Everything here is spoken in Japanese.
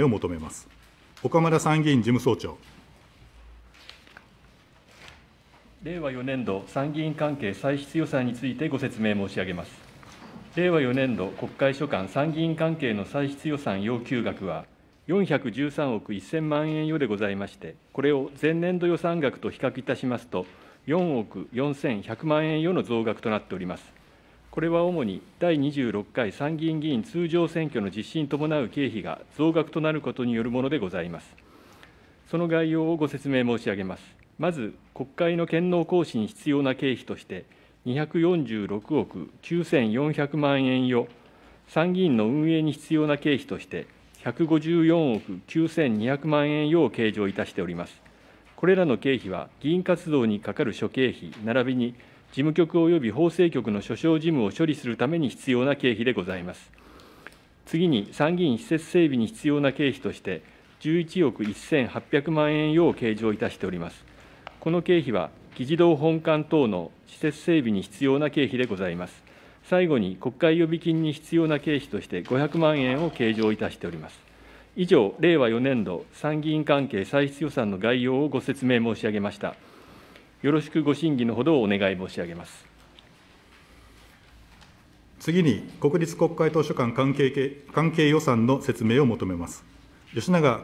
を求めます。岡村参議院事務総長。令和4年度参議院関係歳出予算についてご説明申し上げます。令和4年度国会所管参議院関係の歳出予算要求額は、413億1000万円余でございまして、これを前年度予算額と比較いたしますと、4億4100万円余の増額となっております。これは主に第26回参議院議員通常選挙の実施に伴う経費が増額となることによるものでございます。その概要をご説明申し上げます。まず、国会の権能行使に必要な経費として、246億9400万円余、参議院の運営に必要な経費として、154億9200万円余を計上いたしております。これらの経費は、議員活動にかかる諸経費、並びに事務局及び法制局の諸省事務を処理するために必要な経費でございます。次に、参議院施設整備に必要な経費として、11億1800万円を計上いたしております。この経費は、議事堂本館等の施設整備に必要な経費でございます。最後に、国会予備金に必要な経費として500万円を計上いたしております。以上、令和4年度参議院関係歳出予算の概要をご説明申し上げました。よろしくご審議のほどをお願い申し上げます。次に、国立国会図書館関係関係予算の説明を求めます。吉永